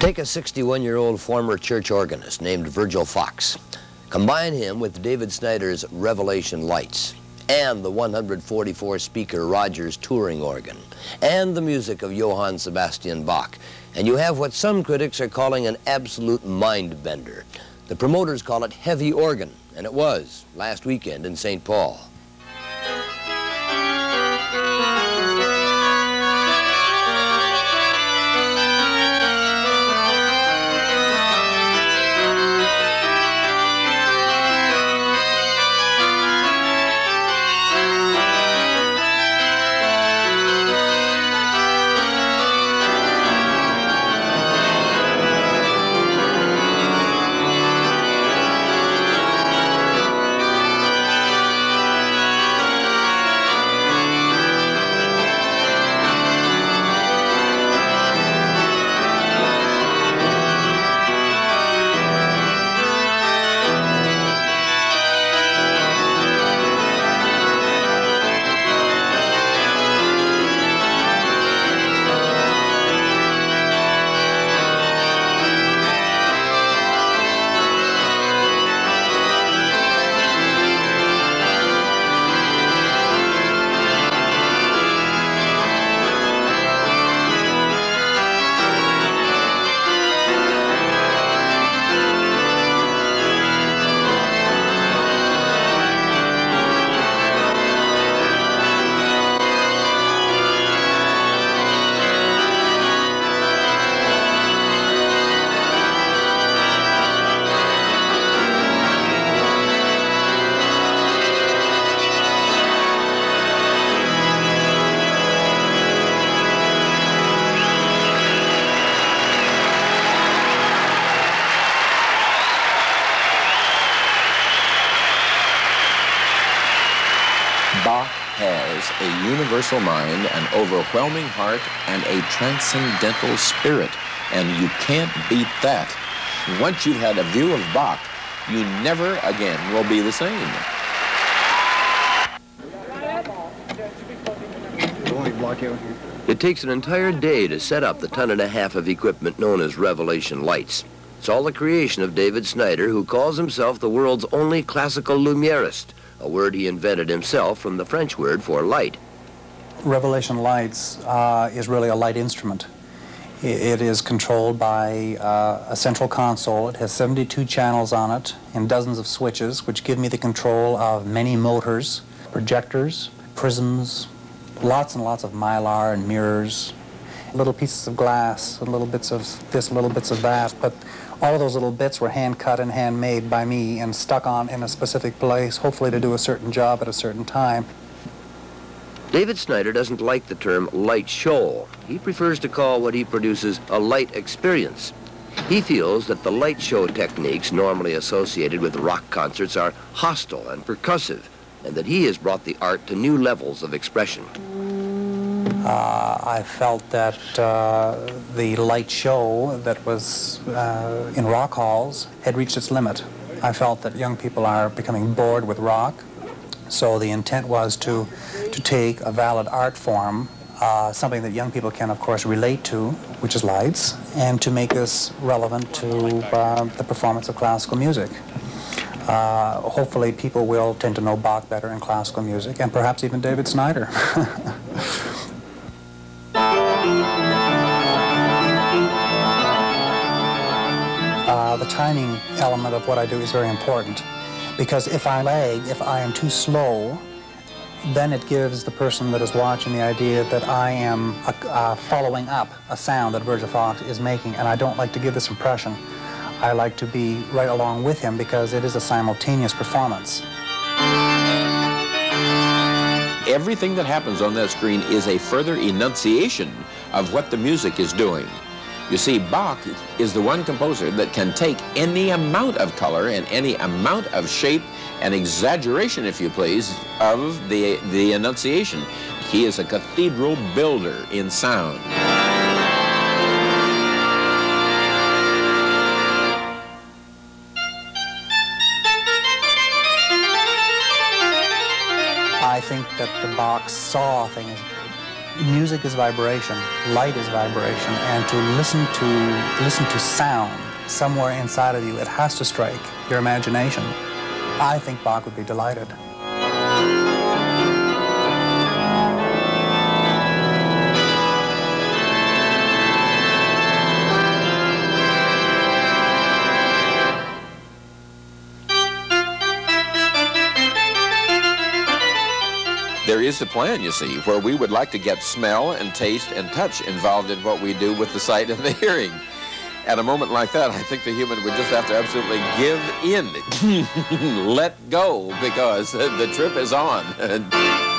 Take a 61-year-old former church organist named Virgil Fox. Combine him with David Snyder's Revelation Lights and the 144-speaker Rodgers touring organ and the music of Johann Sebastian Bach. And you have what some critics are calling an absolute mind bender. The promoters call it heavy organ, and it was last weekend in St. Paul. Bach has a universal mind, an overwhelming heart, and a transcendental spirit, and you can't beat that. Once you've had a view of Bach, you never again will be the same. It takes an entire day to set up the ton and a half of equipment known as Revelation Lights. It's all the creation of David Snyder, who calls himself the world's only classical lumierist, a word he invented himself from the French word for light. Revelation Lights uh, is really a light instrument. It is controlled by uh, a central console. It has 72 channels on it and dozens of switches, which give me the control of many motors, projectors, prisms, lots and lots of mylar and mirrors, little pieces of glass, little bits of this, little bits of that. But all of those little bits were hand cut and handmade by me and stuck on in a specific place, hopefully to do a certain job at a certain time. David Snyder doesn't like the term light show. He prefers to call what he produces a light experience. He feels that the light show techniques normally associated with rock concerts are hostile and percussive, and that he has brought the art to new levels of expression. Uh, I felt that uh, the light show that was uh, in rock halls had reached its limit. I felt that young people are becoming bored with rock, so the intent was to, to take a valid art form, uh, something that young people can, of course, relate to, which is lights, and to make this relevant to uh, the performance of classical music. Uh, hopefully people will tend to know Bach better in classical music, and perhaps even David Snyder. the timing element of what I do is very important because if I lag, if I am too slow, then it gives the person that is watching the idea that I am uh, uh, following up a sound that Virgil Fox is making, and I don't like to give this impression. I like to be right along with him because it is a simultaneous performance. Everything that happens on that screen is a further enunciation of what the music is doing. You see, Bach is the one composer that can take any amount of color and any amount of shape and exaggeration, if you please, of the, the enunciation. He is a cathedral builder in sound. I think that the Bach saw things music is vibration, light is vibration, and to listen to listen to sound somewhere inside of you, it has to strike your imagination. I think Bach would be delighted. There is a plan, you see, where we would like to get smell and taste and touch involved in what we do with the sight and the hearing. At a moment like that, I think the human would just have to absolutely give in, let go, because the trip is on.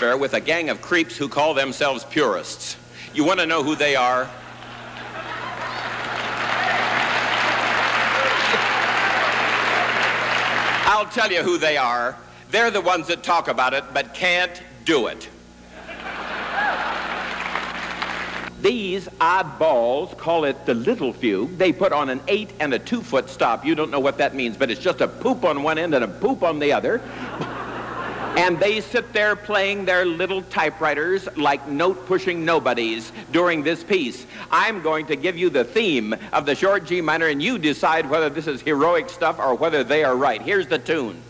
with a gang of creeps who call themselves purists. You want to know who they are? I'll tell you who they are. They're the ones that talk about it but can't do it. These oddballs call it the little fugue. They put on an eight and a two foot stop. You don't know what that means, but it's just a poop on one end and a poop on the other. And they sit there playing their little typewriters like note pushing nobodies during this piece. I'm going to give you the theme of the short G minor, and you decide whether this is heroic stuff or whether they are right. Here's the tune.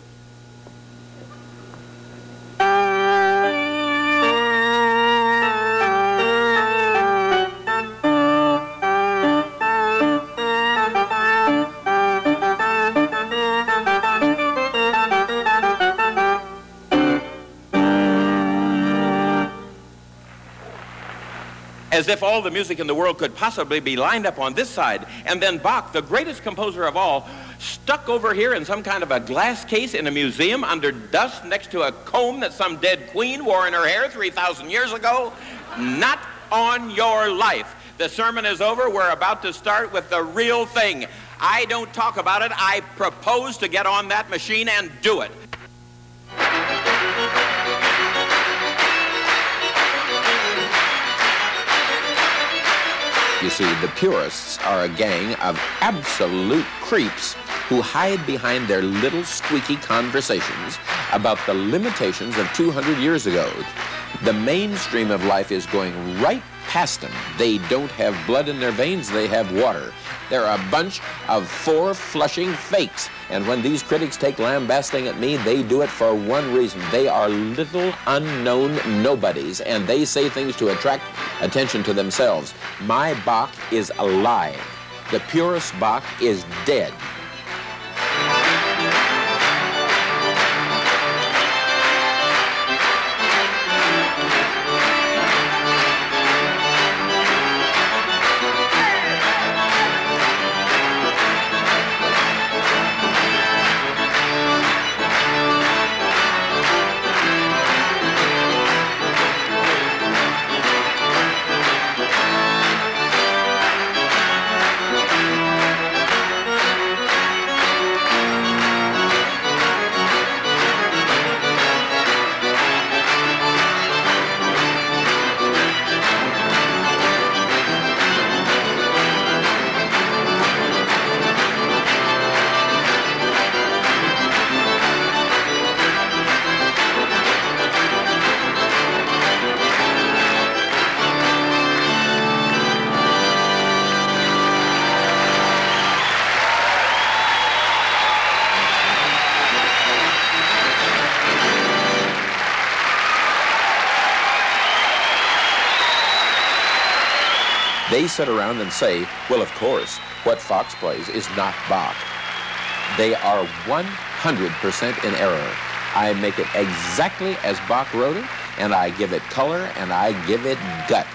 As if all the music in the world could possibly be lined up on this side. And then Bach, the greatest composer of all, stuck over here in some kind of a glass case in a museum under dust next to a comb that some dead queen wore in her hair 3,000 years ago. Not on your life. The sermon is over. We're about to start with the real thing. I don't talk about it. I propose to get on that machine and do it. You see, the purists are a gang of absolute creeps who hide behind their little squeaky conversations about the limitations of 200 years ago. The mainstream of life is going right past them. They don't have blood in their veins, they have water. They're a bunch of four-flushing fakes. And when these critics take lambasting at me, they do it for one reason. They are little unknown nobodies, and they say things to attract attention to themselves. My Bach is alive. The purist Bach is dead. They sit around and say, well, of course, what Fox plays is not Bach. They are 100% in error. I make it exactly as Bach wrote it, and I give it color, and I give it gut.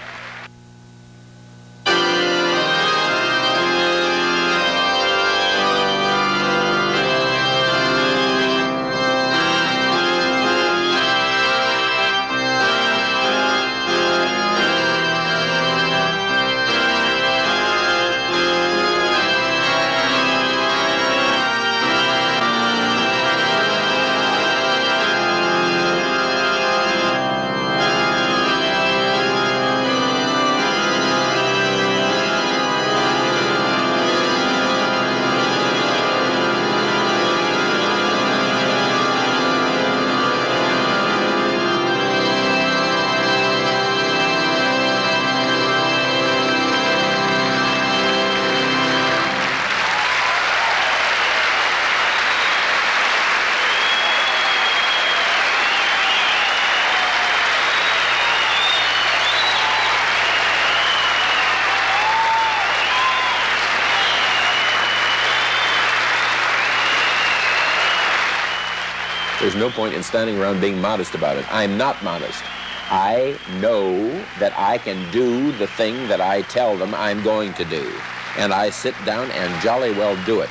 There's no point in standing around being modest about it. I'm not modest. I know that I can do the thing that I tell them I'm going to do. And I sit down and jolly well do it.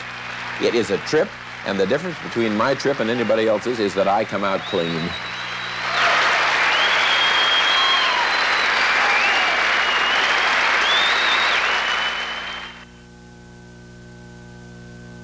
It is a trip, and the difference between my trip and anybody else's is that I come out clean.